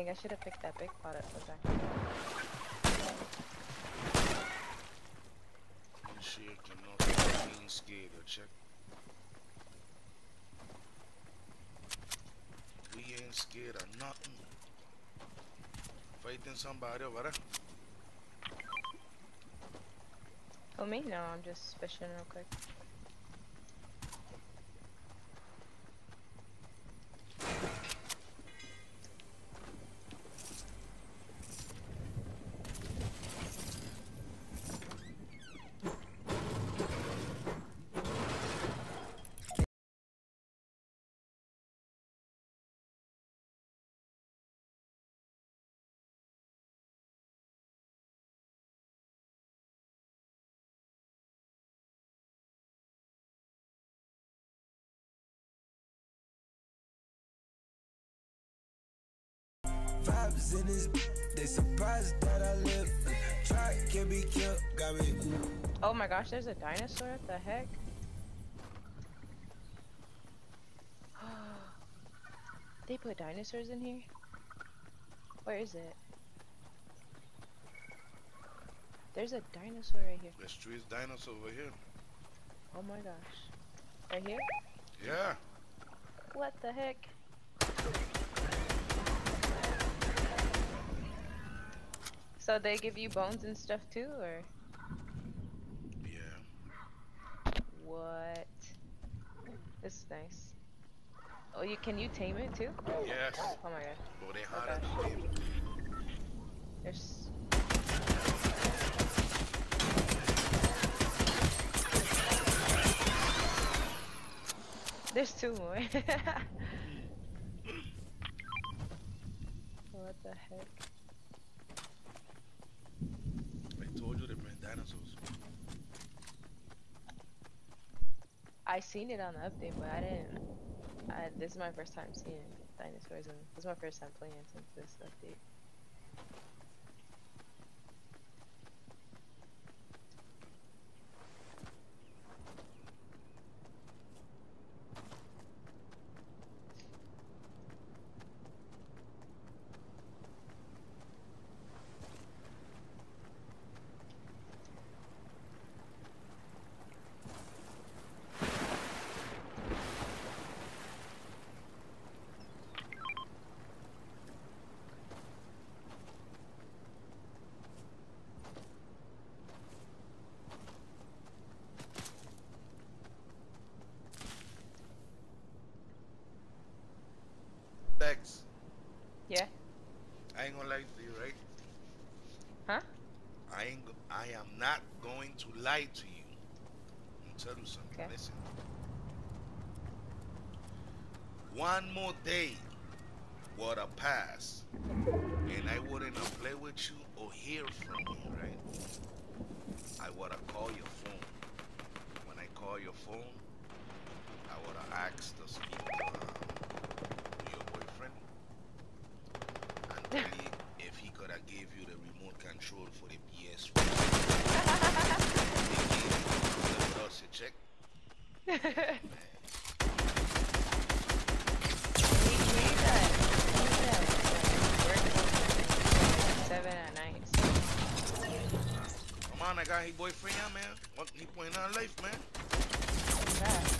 Dang, I should have picked that big pot up. Okay. Shit, you know, ain't scared of check. We ain't scared of nothing. Fighting somebody over there. Oh, me? No, I'm just fishing real quick. Vibes in this, they surprised that I live. Try can be killed, got me. Oh my gosh, there's a dinosaur? What the heck? they put dinosaurs in here? Where is it? There's a dinosaur right here. There's three dinosaurs over here. Oh my gosh. Right here? Yeah. What the heck? So they give you bones and stuff too, or Yeah. what? This is nice. Oh, you can you tame it too? Yes. Oh my god. But they hard Okay. at the. There's. There's two more. what the heck? I told you they bring dinosaurs. I seen it on the update, but I didn't. I, this is my first time seeing dinosaurs, and this is my first time playing since this update. Legs. Yeah. I ain't gonna lie to you, right? Huh? I ain't. I am not going to lie to you. I'm tell you something. Okay. Listen. One more day would have passed, and I wouldn't have play with you or hear from you, right? I would have called your phone. When I call your phone, I would have asked to speak uh, to, um, to your boyfriend and tell him if he could have gave you the remote control for the PS4. What else you check? Come on, I got his boyfriend, man. What he putting on life, man. What's that?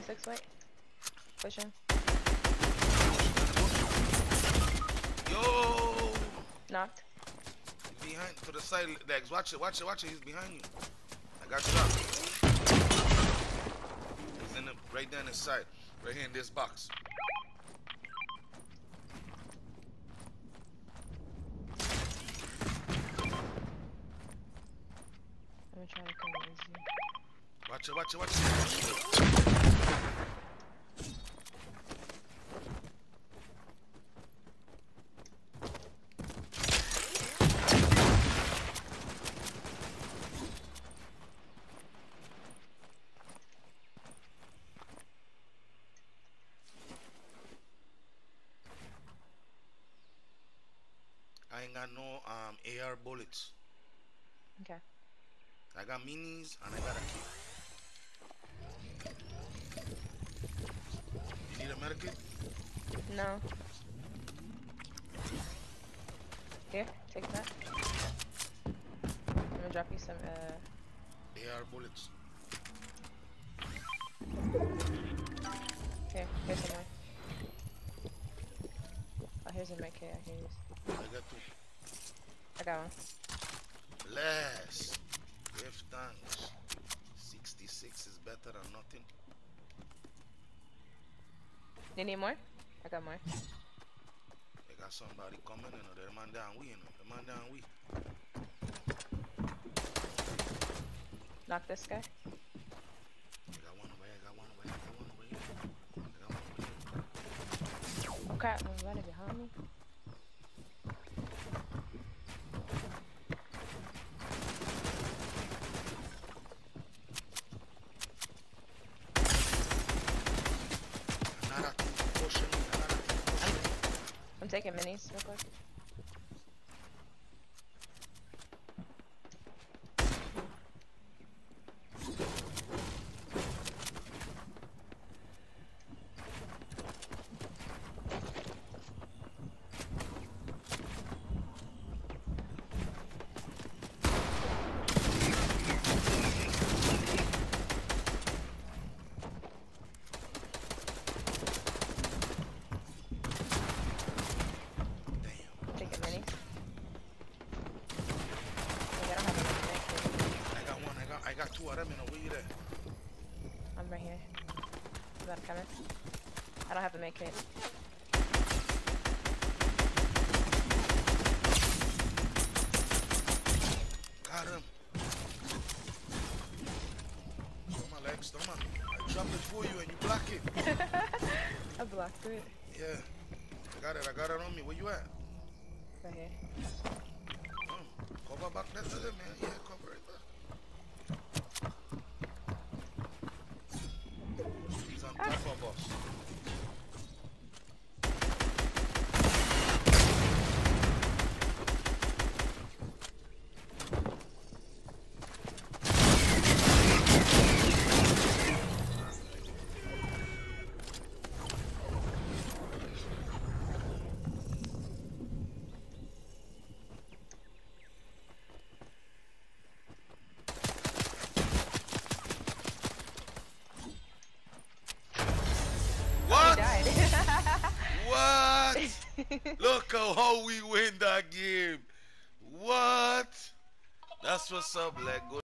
26 white. Push him. Yo! Knocked. He's behind to the side, legs. Watch it, watch it, watch it. He's behind you. I got you shot. He's in the right down his side, right here in this box. I'm gonna try to come easy. Watch it, watch it, watch it. Ain't got no um AR bullets. Okay. I got minis and I got a kit. You need a medikit? No. Here, take that. I'm gonna drop you some, uh, AR bullets. here, here's some more. Oh, here's a med kit, I can use. I got two. I got one. Bless. Give thanks. 66 is better than nothing. You need more? I got more. They got somebody coming in, the man down we, you know. The man down we. Knock this guy. I got one away, I got one away, I got one away. I got one away. Crap, there's running behind me. Another two pushing me, another two pushing me. I'm taking minis real quick. Damn. Taking minis. Wait, I don't have a med kit. I got one, I I got two of them, you know. Where you at? I'm right here. You about to come in? I don't have a med kit. Got him. Toma, Lex, toma. I drop it for you and you block it. I blocked it. Yeah. I got it, I got it on me. Where you at? Right here. Oh, cover back that other man. Yeah, cover it back. He's on top of us. He What? died. What? How how we win that game. What? That's what's up, Lego.